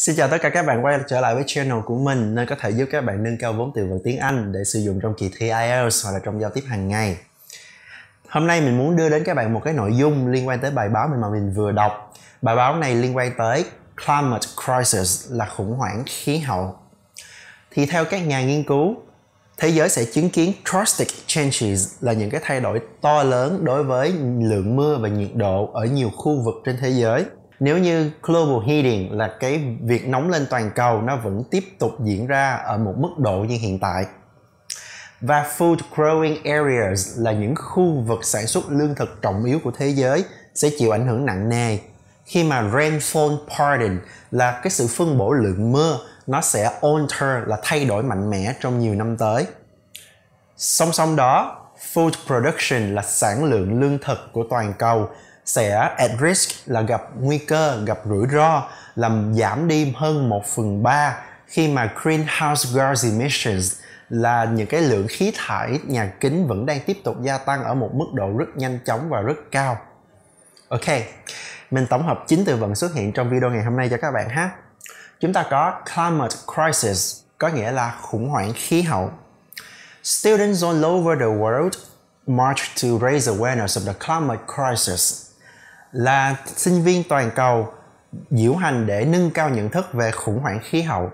Xin chào tất cả các bạn quay trở lại với channel của mình nơi có thể giúp các bạn nâng cao vốn từ vựng tiếng Anh để sử dụng trong kỳ thi IELTS hoặc là trong giao tiếp hàng ngày. Hôm nay mình muốn đưa đến các bạn một cái nội dung liên quan tới bài báo mình mà mình vừa đọc. Bài báo này liên quan tới climate crisis là khủng hoảng khí hậu. Thì theo các nhà nghiên cứu, thế giới sẽ chứng kiến drastic changes là những cái thay đổi to lớn đối với lượng mưa và nhiệt độ ở nhiều khu vực trên thế giới nếu như global heating là cái việc nóng lên toàn cầu, nó vẫn tiếp tục diễn ra ở một mức độ như hiện tại. Và food growing areas là những khu vực sản xuất lương thực trọng yếu của thế giới sẽ chịu ảnh hưởng nặng nề. Khi mà rainfall pattern là cái sự phân bổ lượng mưa, nó sẽ alter, là thay đổi mạnh mẽ trong nhiều năm tới. Song song đó, food production là sản lượng lương thực của toàn cầu sẽ at risk là gặp nguy cơ, gặp rủi ro làm giảm đi hơn 1 phần 3 khi mà greenhouse gas emissions là những cái lượng khí thải nhà kính vẫn đang tiếp tục gia tăng ở một mức độ rất nhanh chóng và rất cao. Ok, mình tổng hợp 9 từ vựng xuất hiện trong video ngày hôm nay cho các bạn ha. Chúng ta có climate crisis, có nghĩa là khủng hoảng khí hậu. Students all over the world march to raise awareness of the climate crisis là sinh viên toàn cầu diễu hành để nâng cao nhận thức về khủng hoảng khí hậu.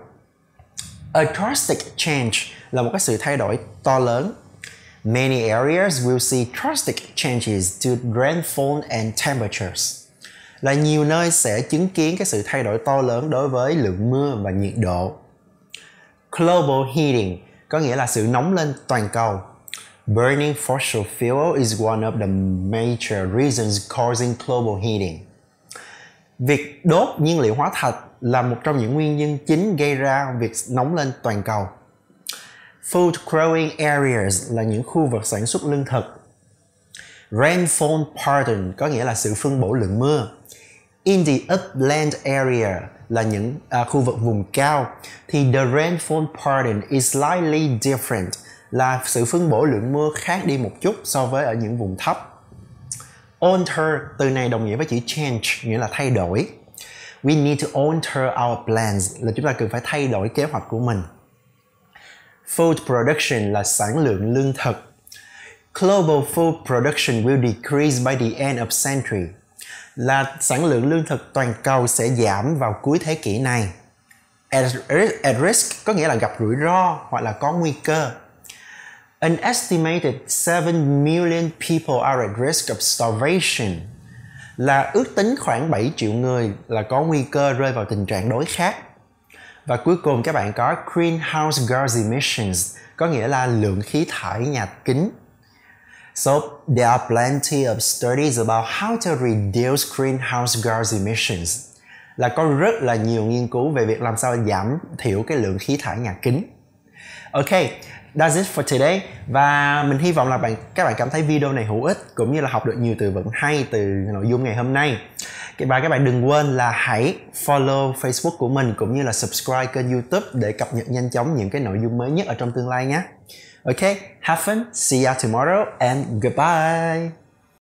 A drastic change là một cái sự thay đổi to lớn. Many areas will see drastic changes to rainfall and temperatures. Là nhiều nơi sẽ chứng kiến cái sự thay đổi to lớn đối với lượng mưa và nhiệt độ. Global heating có nghĩa là sự nóng lên toàn cầu Burning fossil fuel is one of the major reasons causing global heating. Việc đốt nhiên liệu hóa thạch là một trong những nguyên nhân chính gây ra việc nóng lên toàn cầu. Food growing areas là những khu vực sản xuất lương thực. Rainfall pattern có nghĩa là sự phân bổ lượng mưa. In the upland area là những à, khu vực vùng cao thì the rainfall pattern is slightly different là sự phân bổ lượng mưa khác đi một chút so với ở những vùng thấp. Alter từ này đồng nghĩa với chữ change nghĩa là thay đổi. We need to alter our plans là chúng ta cần phải thay đổi kế hoạch của mình. Food production là sản lượng lương thực. Global food production will decrease by the end of century là sản lượng lương thực toàn cầu sẽ giảm vào cuối thế kỷ này. At, at risk có nghĩa là gặp rủi ro hoặc là có nguy cơ. An estimated 7 million people are at risk of starvation là ước tính khoảng 7 triệu người là có nguy cơ rơi vào tình trạng đói khát. Và cuối cùng các bạn có greenhouse gas emissions có nghĩa là lượng khí thải nhà kính. So there are plenty of studies about how to reduce greenhouse gas emissions. Là có rất là nhiều nghiên cứu về việc làm sao giảm thiểu cái lượng khí thải nhà kính. Ok, that's it for today và mình hy vọng là bạn các bạn cảm thấy video này hữu ích cũng như là học được nhiều từ vựng hay từ nội dung ngày hôm nay và các bạn đừng quên là hãy follow Facebook của mình cũng như là subscribe kênh YouTube để cập nhật nhanh chóng những cái nội dung mới nhất ở trong tương lai nhé. Okay, have fun, see you tomorrow and goodbye.